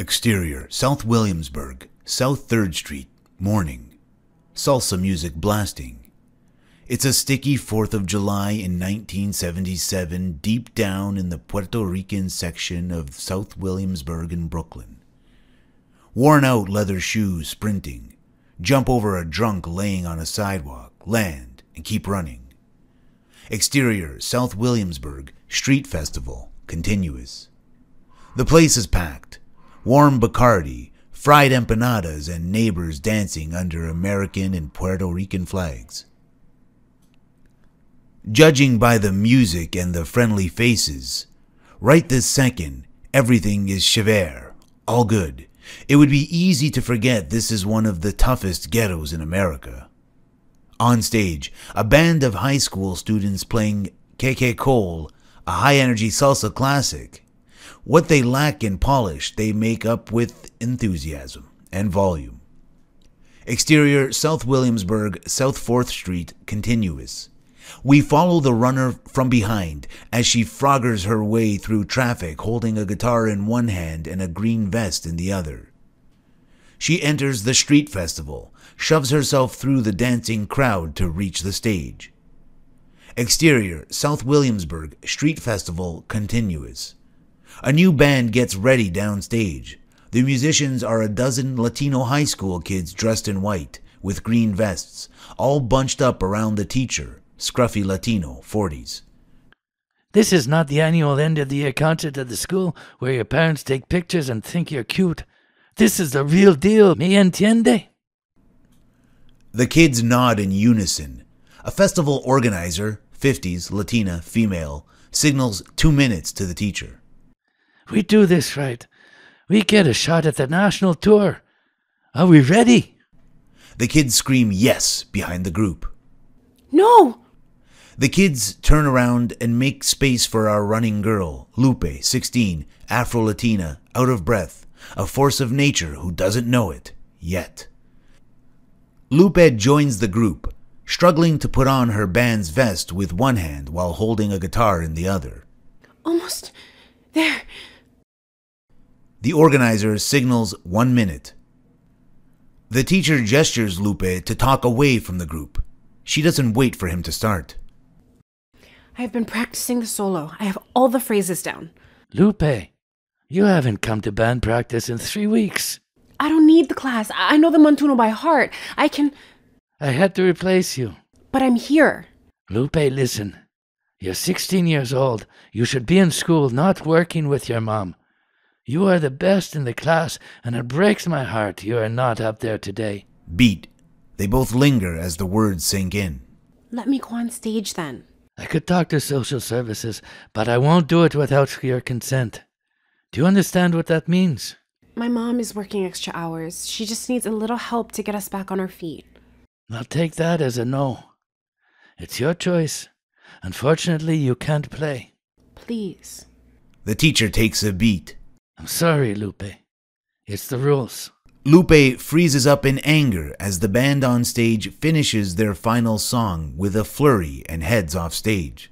Exterior, South Williamsburg, South 3rd Street, morning. Salsa music blasting. It's a sticky 4th of July in 1977, deep down in the Puerto Rican section of South Williamsburg in Brooklyn. Worn out leather shoes sprinting. Jump over a drunk laying on a sidewalk, land, and keep running. Exterior, South Williamsburg, Street Festival, continuous. The place is packed. Warm Bacardi, fried empanadas, and neighbors dancing under American and Puerto Rican flags. Judging by the music and the friendly faces, right this second, everything is chever, all good. It would be easy to forget this is one of the toughest ghettos in America. On stage, a band of high school students playing KK Cole, a high energy salsa classic. What they lack in polish, they make up with enthusiasm and volume. Exterior South Williamsburg, South 4th Street, continuous. We follow the runner from behind as she froggers her way through traffic holding a guitar in one hand and a green vest in the other. She enters the street festival, shoves herself through the dancing crowd to reach the stage. Exterior South Williamsburg Street Festival continuous. A new band gets ready downstage. The musicians are a dozen Latino high school kids dressed in white, with green vests, all bunched up around the teacher, scruffy Latino, 40s. This is not the annual end of the year concert at the school where your parents take pictures and think you're cute. This is the real deal, me entiende? The kids nod in unison. A festival organizer, 50s, Latina, female, signals two minutes to the teacher. We do this right. We get a shot at the national tour. Are we ready? The kids scream yes behind the group. No! The kids turn around and make space for our running girl, Lupe, 16, Afro Latina, out of breath, a force of nature who doesn't know it yet. Lupe joins the group, struggling to put on her band's vest with one hand while holding a guitar in the other. Almost there. The organizer signals one minute. The teacher gestures Lupe to talk away from the group. She doesn't wait for him to start. I have been practicing the solo. I have all the phrases down. Lupe, you haven't come to band practice in three weeks. I don't need the class. I I know the Montuno by heart. I can. I had to replace you. But I'm here. Lupe, listen. You're 16 years old. You should be in school, not working with your mom. You are the best in the class, and it breaks my heart you are not up there today. Beat. They both linger as the words sink in. Let me go on stage then. I could talk to social services, but I won't do it without your consent. Do you understand what that means? My mom is working extra hours. She just needs a little help to get us back on our feet. I'll take that as a no. It's your choice. Unfortunately, you can't play. Please. The teacher takes a beat. I'm sorry, Lupe. It's the rules. Lupe freezes up in anger as the band on stage finishes their final song with a flurry and heads off stage.